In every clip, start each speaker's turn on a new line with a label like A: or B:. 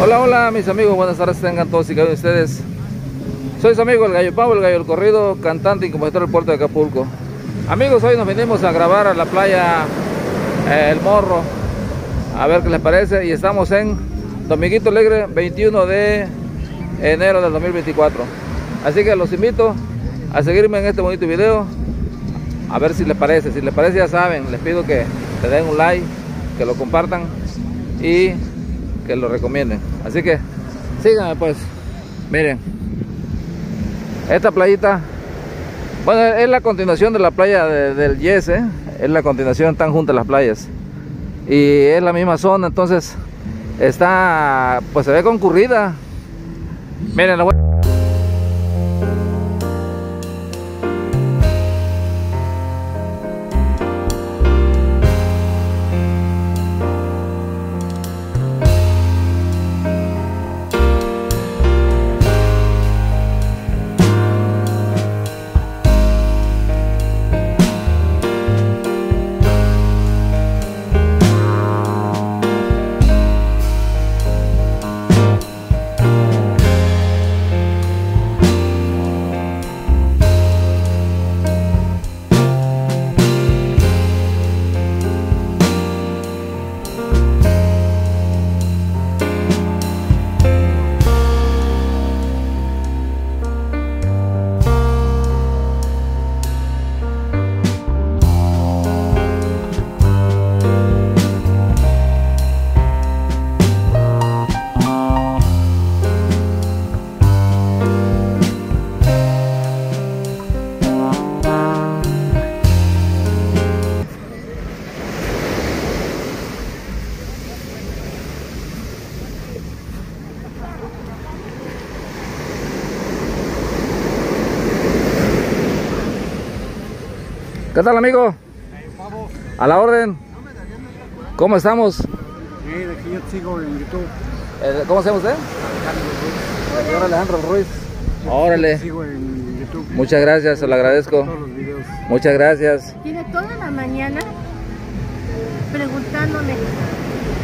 A: Hola, hola mis amigos, buenas tardes tengan todos y cada uno de ustedes. Soy su amigo el Gallo Pavo, el Gallo del Corrido, cantante y compositor del puerto de Acapulco. Amigos, hoy nos venimos a grabar a la playa eh, El Morro, a ver qué les parece. Y estamos en Dominguito Alegre, 21 de enero del 2024. Así que los invito a seguirme en este bonito video, a ver si les parece. Si les parece, ya saben, les pido que le den un like, que lo compartan y que lo recomienden. Así que síganme pues. Miren. Esta playita, bueno, es la continuación de la playa de, del Yes, ¿eh? Es la continuación, están juntas las playas. Y es la misma zona, entonces está, pues se ve concurrida. Miren, la ¿Qué tal amigo? A la orden. ¿Cómo estamos?
B: Sí, de aquí yo te sigo en YouTube.
A: Eh, ¿Cómo se llama usted? Señor Alejandro Ruiz. Órale.
B: sigo en YouTube.
A: Muchas gracias, se lo agradezco. Muchas gracias.
C: Tiene toda la mañana preguntándome,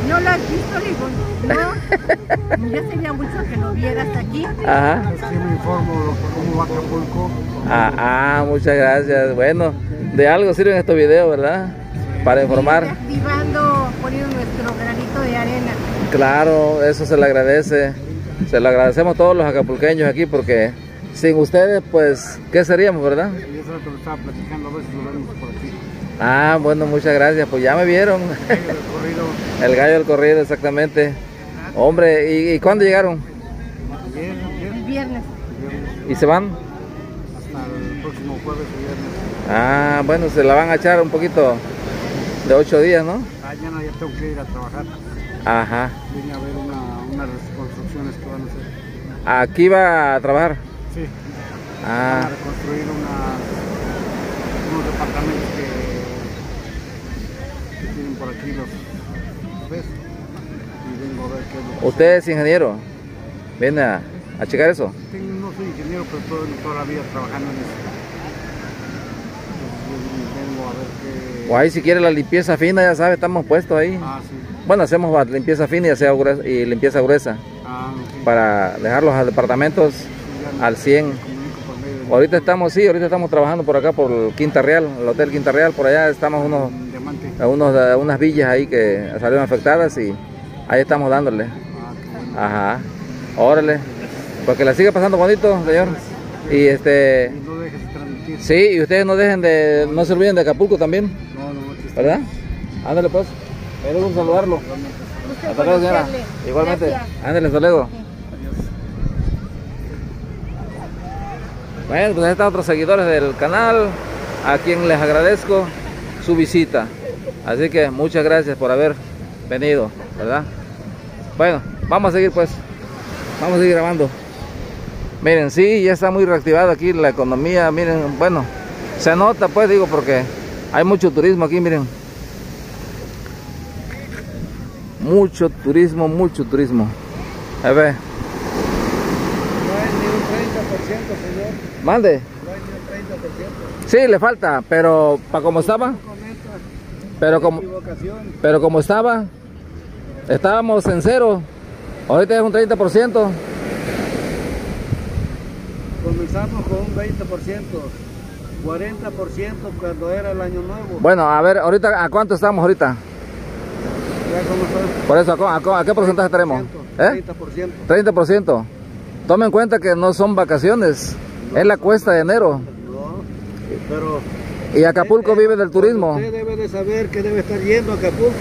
C: ¿no lo has visto? Le digo, no, ya sería mucho que lo vieras aquí.
A: Ajá.
B: Así me informo cómo va Acapulco.
A: Ah, ah, muchas gracias. Bueno, de algo sirven estos videos, ¿verdad? Para informar.
C: Activando, poniendo nuestro granito de arena.
A: Claro, eso se le agradece. Se lo agradecemos todos los acapulqueños aquí porque sin ustedes, pues, ¿qué seríamos, verdad?
B: Y eso es lo que estaba platicando, a ver si lo vemos por aquí.
A: Ah, bueno, muchas gracias. Pues ya me vieron.
B: El recorrido
A: El gallo del corrido, exactamente. Hombre, ¿y, y cuándo llegaron?
C: El viernes.
A: ¿Y se van?
B: hasta el próximo jueves o viernes.
A: Ah, bueno, se la van a echar un poquito de ocho días, ¿no?
B: Mañana ya tengo que ir a trabajar.
A: Ajá.
B: Vine a ver una, unas reconstrucciones que van a hacer.
A: Aquí va a trabajar.
B: Sí, van a
A: Ah,
B: reconstruir unas, unos departamentos que, por aquí los ¿ves? y vengo a ver qué es lo que
A: ¿usted es ingeniero? ¿Viene a, a checar eso?
B: No soy ingeniero, pero todo, toda la vida trabajando en eso. Vengo a ver qué...
A: O ahí si quiere la limpieza fina, ya sabe, estamos puestos ahí.
B: Ah, sí.
A: Bueno, hacemos limpieza fina y, hacía gruesa- y limpieza gruesa
B: Ah, ok.
A: para dejar los departamentos
B: Sí,
A: al 100.
B: me comunico por medio de-
A: Ahorita estamos, sí, ahorita estamos trabajando por acá, por el Quinta Real, el Hotel Quinta Real, por allá estamos unos. A unos, a unas villas ahí que salieron afectadas y ahí estamos dándole. Ajá, órale. Pues que la siga pasando bonito, señor. Y este,
B: Y no dejes de transmitir.
A: sí, y ustedes no dejen de, no se olviden de Acapulco también,
B: No, no.
A: ¿verdad? Ándale pues, me gusta saludarlo. Hasta luego, señora. Igualmente, ándale, hasta luego.
B: Adiós.
A: Bueno, pues ahí están otros seguidores del canal, a quien les agradezco su visita. Así que muchas gracias por haber venido, ¿verdad? Bueno, vamos a seguir pues. Vamos a seguir grabando. Miren, sí, ya está muy reactivada aquí la economía. Miren, bueno, se nota pues, digo, porque hay mucho turismo aquí, miren. Mucho turismo, mucho turismo. A ver,
B: No hay ni un 30%, señor.
A: mande.
B: No hay ni un 30%.
A: Sí, le falta, pero para como estaba. Pero como, pero como estaba, estábamos en cero Ahorita es un 30%.
D: Comenzamos con un 20%, 40% cuando era el año nuevo.
A: Bueno, a ver, ahorita, ¿a cuánto estamos ahorita?
D: Ya como son
A: Por eso, ¿a, qué porcentaje tenemos? ¿Eh?
D: 30%.
A: 30%. Tomen en cuenta que no son vacaciones, es la cuesta de enero.
D: No, pero
A: Y Acapulco vive del turismo.
D: Usted debe de saber que debe estar yendo a Acapulco.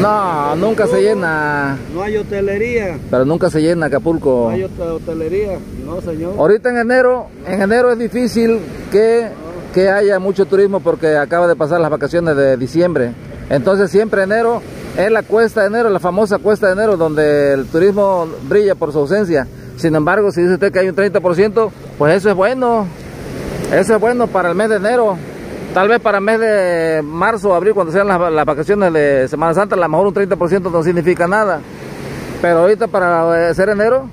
A: No, nunca se llena.
D: No hay hotelería.
A: Pero nunca se llena Acapulco.
D: No hay hot- hotelería. No, señor.
A: Ahorita en enero, en enero es difícil que, que haya mucho turismo porque acaba de pasar las vacaciones de diciembre. Entonces siempre enero es la cuesta de enero, la famosa cuesta de enero, donde el turismo brilla por su ausencia. Sin embargo, si dice usted que hay un 30%, pues eso es bueno. Eso es bueno para el mes de enero. Tal vez para el mes de marzo o abril, cuando sean las, las vacaciones de Semana Santa, a lo mejor un 30% no significa nada. Pero ahorita para eh, ser enero,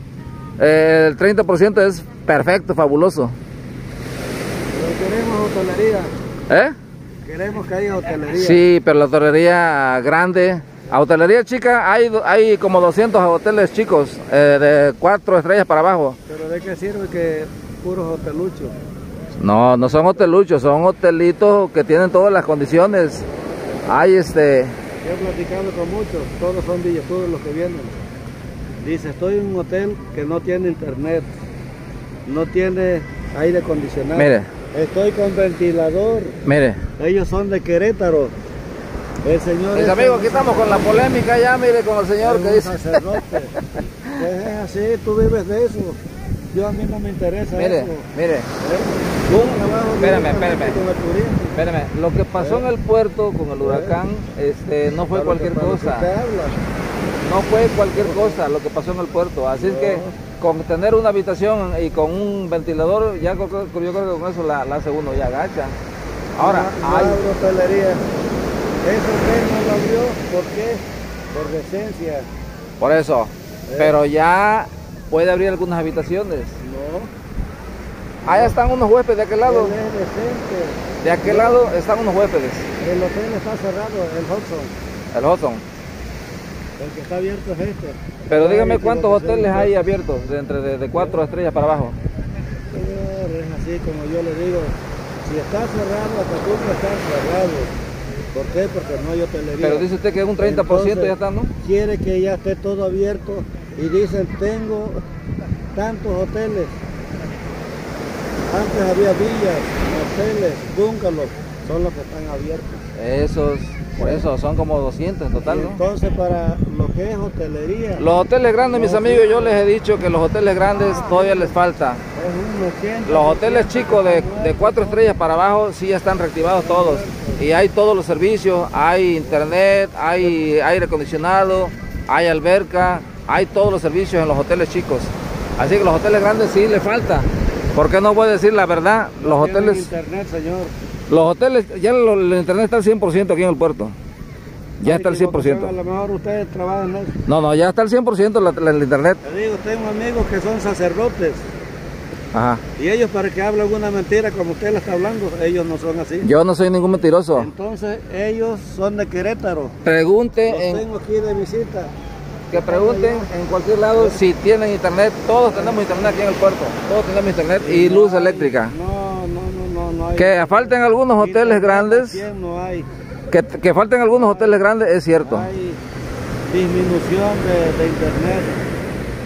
A: eh, el 30% es perfecto, fabuloso.
D: Pero queremos hotelería.
A: ¿Eh?
D: Queremos que haya hotelería.
A: Sí, pero la hotelería grande, a hotelería chica hay, hay como 200 hoteles chicos, eh, de 4 estrellas para abajo.
D: Pero ¿de qué sirve que puros hoteluchos?
A: No, no son hoteluchos, son hotelitos que tienen todas las condiciones. Hay este,
D: Yo he platicado con muchos, todos son billetudos los que vienen. Dice, estoy en un hotel que no tiene internet, no tiene aire acondicionado.
A: Mire.
D: Estoy con ventilador.
A: mire.
D: Ellos son de Querétaro. El señor
A: Mis
D: es
A: amigos, aquí estamos con la polémica ya, mire, con el señor
D: es
A: que dice...
D: Pues es así, tú vives de eso. Yo a mí no me interesa
A: Mire,
D: eso.
A: mire,
D: ¿eh?
A: Espérame, espérame. espérame, lo que pasó en el puerto con el huracán, este, no fue cualquier cosa. No fue cualquier cosa lo que pasó en el puerto. Así es que con tener una habitación y con un ventilador, ya creo que- yo creo que con eso la, la hace uno ya agacha. Ahora, hay.
D: Eso no lo abrió, ¿por qué? Por decencia.
A: por eso,
D: Eh.
A: pero ya puede abrir algunas habitaciones.
D: No.
A: Allá están unos huéspedes de aquel lado.
D: Es decente.
A: De aquel lado están unos huéspedes.
D: El hotel está cerrado, el Hudson.
A: El Hudson.
D: El que está abierto es este.
A: Pero dígame cuántos hoteles hay abiertos, de entre de, de cuatro estrellas para abajo.
D: Señor, es así como yo le digo. Si está cerrado, Acapulco está cerrado. ¿Por qué? Porque no hay hotelería.
A: Pero dice usted que un 30%
D: Entonces,
A: ya está, ¿no?
D: Quiere que ya esté todo abierto y dicen, tengo tantos hoteles. Antes había villas, hoteles, bungalows, son los que están abiertos.
A: Esos, por eso, son como 200 en total,
D: entonces para lo que es hotelería,
A: Los hoteles grandes, mis amigos, yo les he dicho que los hoteles grandes todavía les falta.
D: es un 80.
A: Los hoteles chicos de, de cuatro estrellas para abajo sí ya están reactivados todos. Y hay todos los servicios, hay internet, hay aire acondicionado, hay alberca, hay todos los servicios en los hoteles chicos. Así que los hoteles grandes sí le falta. ¿Por qué no voy a decir la verdad? Los hoteles,
D: internet, señor.
A: los hoteles, ya lo- el internet está al 100% aquí en el puerto. Ya está al
D: Ay, equivocación,
A: 100%.
D: A lo mejor ustedes trabajan eso.
A: No, no, ya está al 100% la- la- el internet.
D: Le digo, tengo amigos que son sacerdotes
A: Ajá.
D: y ellos para que hable alguna mentira como usted la está hablando, ellos no son así.
A: Yo no soy ningún mentiroso.
D: Entonces ellos son de Querétaro.
A: Pregunte
D: Los
A: en,
D: tengo aquí de visita.
A: Que pregunten en cualquier lado si tienen internet. Todos tenemos internet aquí en el puerto. Todos tenemos internet y luz eléctrica.
D: No, no, no, no, no hay.
A: Que falten algunos hoteles grandes,
D: 100 No hay.
A: que, que falten algunos hoteles grandes es cierto.
D: Hay disminución de, de internet.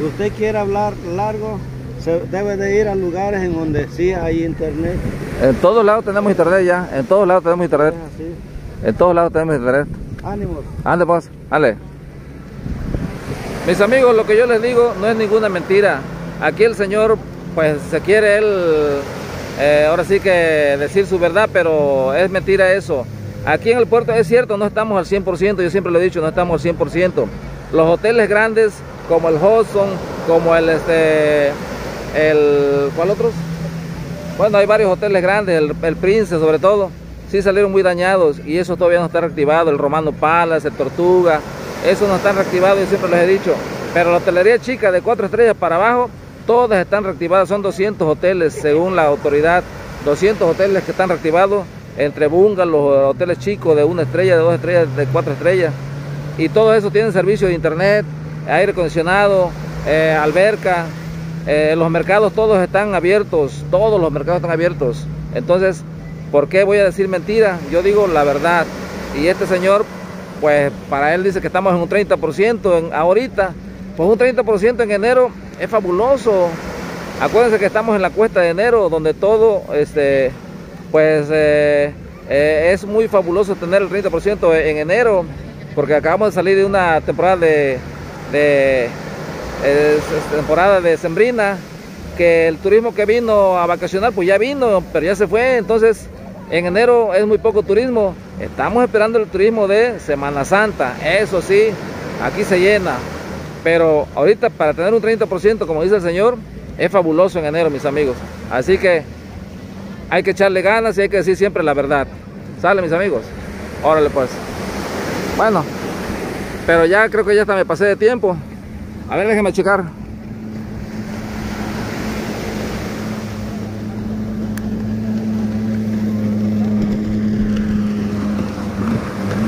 D: Usted quiere hablar largo, se debe de ir a lugares en donde sí hay internet.
A: En todos lados tenemos internet ya. En todos lados tenemos internet. En todos lados tenemos internet.
D: Ánimos.
A: Ande pues, ande. Mis amigos, lo que yo les digo no es ninguna mentira. Aquí el Señor, pues se quiere él, eh, ahora sí que decir su verdad, pero es mentira eso. Aquí en el puerto es cierto, no estamos al 100%, yo siempre lo he dicho, no estamos al 100%. Los hoteles grandes, como el Hudson, como el, este, el, ¿cuál otros? Bueno, hay varios hoteles grandes, el, el Prince sobre todo, sí salieron muy dañados y eso todavía no está reactivado, el Romano Palace, el Tortuga, eso no está reactivado, yo siempre les he dicho. Pero la hotelería chica de cuatro estrellas para abajo, todas están reactivadas, son 200 hoteles según la autoridad, 200 hoteles que están reactivados entre bungalows, hoteles chicos de una estrella, de dos estrellas, de cuatro estrellas. Y todo eso tiene servicio de internet, aire acondicionado, eh, alberca, eh, los mercados todos están abiertos, todos los mercados están abiertos. Entonces, ¿por qué voy a decir mentira? Yo digo la verdad. Y este señor, pues para él dice que estamos en un 30% en, ahorita. Pues un 30% en enero es fabuloso. Acuérdense que estamos en la cuesta de enero, donde todo, este, pues eh, eh, es muy fabuloso tener el 30% en enero, porque acabamos de salir de una temporada de, es, temporada de sembrina, que el turismo que vino a vacacionar, pues ya vino, pero ya se fue, entonces en enero es muy poco turismo. Estamos esperando el turismo de Semana Santa, eso sí, aquí se llena. Pero ahorita para tener un 30%, como dice el señor, es fabuloso en enero, mis amigos. Así que hay que echarle ganas y hay que decir siempre la verdad. ¿Sale, mis amigos? Órale, pues. Bueno, pero ya creo que ya me pasé de tiempo. A ver, déjeme checar.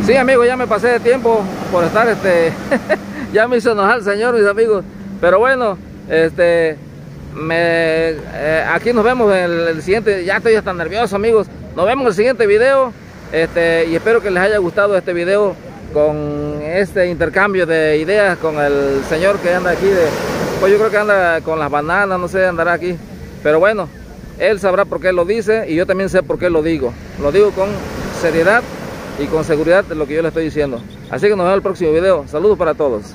A: Sí, amigo, ya me pasé de tiempo por estar, este, ya me hizo enojar el señor, mis amigos. Pero bueno, este, me, eh, aquí nos vemos en el, siguiente, ya estoy hasta nervioso, amigos. Nos vemos en el siguiente video, este, y espero que les haya gustado este video con este intercambio de ideas con el señor que anda aquí de, pues yo creo que anda con las bananas, no sé, andará aquí. Pero bueno, él sabrá por qué lo dice y yo también sé por qué lo digo. Lo digo con seriedad y con seguridad lo que yo le estoy diciendo. Así que nos vemos en el próximo video. Saludos para todos.